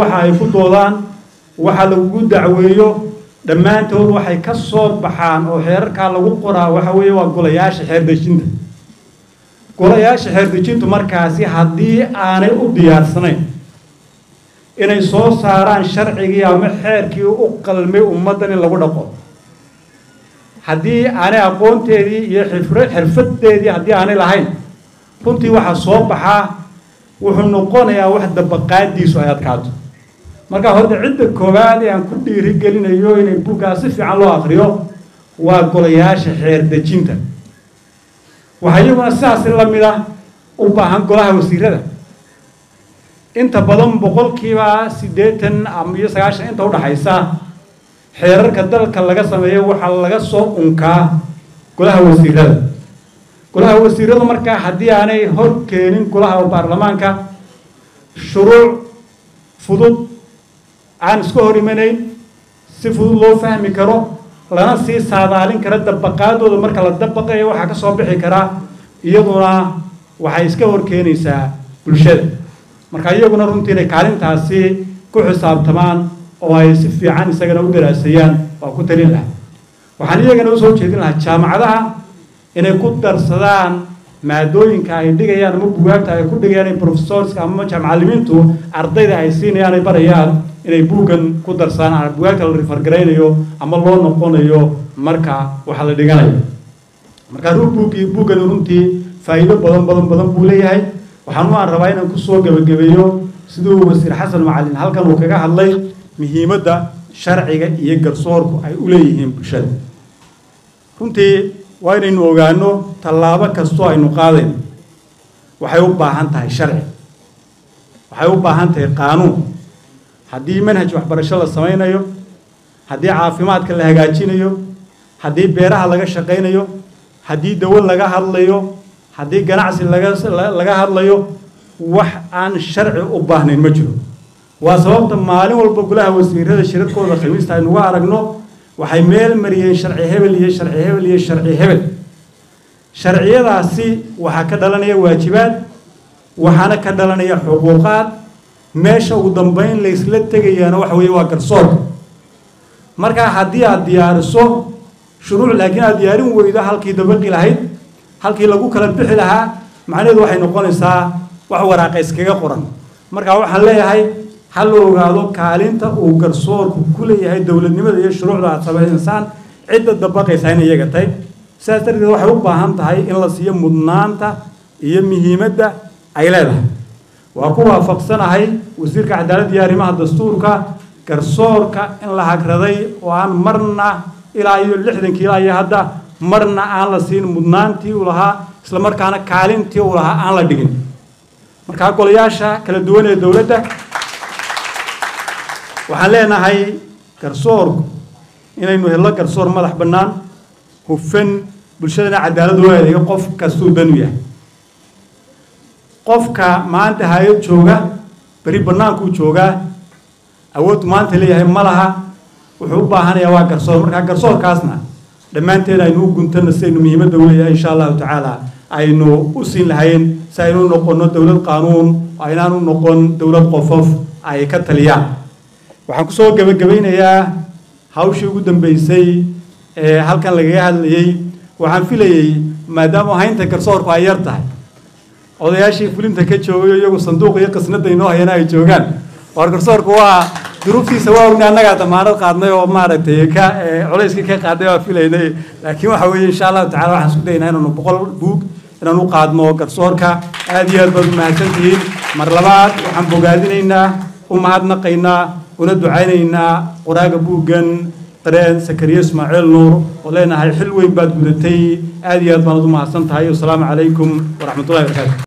waxa ay ku doodaan waxa lagugu dacweeyo dhammaantood waxay ka soo baxaan oo xeerarkaa lagu qoraa waxa weeye waa golayaasha xeerdejinta golayaasha xeerdejintu markaasi haddii aanay u diyaarsanayn inay soo saaraan sharcigii ama xeerkii u qalmay ummaddan in lagu dhaqo. Haddii aanay aqoonteedii iyo xirfadeedii haddii aanay lahayn runtii waxaa soo baxaa wuxuu noqonayaa wax dabaqaadiisu ay adkaato marka horta cidda koowaad ee aan ku dhiirigelinayo inay buuggaa si fiican loo akriyo waa golayaasha xeer dejinta. Waxaa iyaguna sidaasi la mid ah u baahan golaha wasiirada inta badan boqolkiiba siddeetan iyo sagaashan inta udhaxaysa xeerarka dalka laga sameeyo waxaa laga soo unkaa golaha wasiirada golaha wasiiradu markaa haddii aanay hor keenin golaha baarlamaanka shuruuc fudud aan iska hor imanayn si fudud loo fahmi karo lana sii saadaalin kara dabaqaadooda marka la dabaqayo waxaa ka soo bixi karaa iyaduna waxay iska hor keenaysaa bulshada. Marka iyaguna runtii inay kaalintaasi ku xisaabtamaan oo ay si fiican isagana u daraaseeyaan waa ku talin lahaa. Waxaan iyagana u soo jeedin lahaa jaamacadaha inay ku darsadaan maadooyinka ay dhigayaan ama bugaagta ay ku dhigayaan professorska ama macallimiintu ardayda ay siinayaan ay barayaan inay buuggan ku darsadaan bugaagta la rifargaraynayo ama loo noqonayo marka waxa la dhiganayo. Marka buuggii buuggani runtii faa'iido badan badan badan buu leeyahay. Waxaan aan rabaa inaan ku soo gebagabeeyo siduu wasiir xasan macalin halkan uu kaga hadlay muhiimadda sharciga iyo garsoorku ay u leeyihiin bulshada. Runtii waa inaynu ogaano tallaabo kastoo aynu qaadayno waxay u baahan tahay sharci. Waxay u baahan tahay qaanuun. Haddii manhaj waxbarasho la samaynayo haddii caafimaadka la hagaajinayo haddii beeraha laga shaqaynayo haddii dawo laga hadlayo haddii ganacsi laga hadlayo wax aan sharci u baahnayn ma jiro. Waa sababta maalin walba golaha wasiirada shirarkooda khamiista aynuga aragno waxay meel mariyeen sharci hebel iyo sharci hebel iyo sharci hebel. Sharciyadaasi waxaa ka dhalanaya waajibaad waxaana ka dhalanaya xuquuqaad. Meesha ugu dambeyn laysla tegayaana waxa weeye waa garsoorka. Markaa haddii aada diyaariso shuruuc laakiin aada diyaarin weydo halkii dabaqi lahayd halkii lagu kala bixi lahaa macnaheedu waxay noqonaysaa wax waraaqa iskaga qoran. Marka waxaan leeyahay ha la ogaado kaalinta uu garsoorku ku leeyahay dowladnimada iyo shuruucda aad samaynaysaan cidda dabaqaysa in iyaga tahay. Sidaas darteed waxay u baahan tahay in la siiyo mudnaanta iyo muhiimadda ay leedahay. Waa ku waafaqsanahay wasiirka cadaaladda iyo arrimaha dastuurka garsoorka in la hagraday oo aan marna ilaa iyo lixdankii ilaa iyo hadda marna aan la siin mudnaantii uu lahaa isla markaana kaalintii uu lahaa aan la dhigin. Markaa golayaasha kala duwan ee dowladda waxaan leenahay garsoorku inaynu hello garsoor madax bannaan hufan bulshadana cadaalad loo adeego qof kastuu danu yahay. Qofka maanta hay'ad jooga beri bannaankuu joogaa awooddu maanta leeyahay ma laha wuxuu u baahanayaa waa garsoor. Markaa garsoorkaasna dhammaanteen aynu u guntana sidaynu muhiimadda u leeyahay insha allahu tacaala aynu u siin lahayn si aynu u noqonno dowlad qaanuun aynaan u noqon dowlad qofof ay ka taliyaan waxaan ku soo gebagabaynayaa hawshii ugu dambeysay ee halkan lagaga hadlayey waxaan filayey maadaama haynta garsoorku ay yar tahay. Odayaashii fulinta ka joogay iyagu sanduuq iyo qisnada inoo hayana ay joogaan. War garsoorku waa duruuftiisa waa ogna annagaa damaanad qaadnay oo maaragtay ka culayskii ka qaadnay waa filaynay. Laakiin waxa weeye insha allahu tacala waxaan isku daynaa inaanu boqol buug inaan u qaadno garsoorka. Aad iyo aad baad u mahadsantihiin. Mar labaad waxaan bogaadinaynaa u mahadnaqaynaa una ducaynaynaa qoraaga buuggan dareen sakariye ismaaciil nuur oo leenahay xil weyn baad gudatay. Aad iyo aad baanad u mahadsan tahay. Wasalaamu calaykum waraxmatullahi wabarakaatu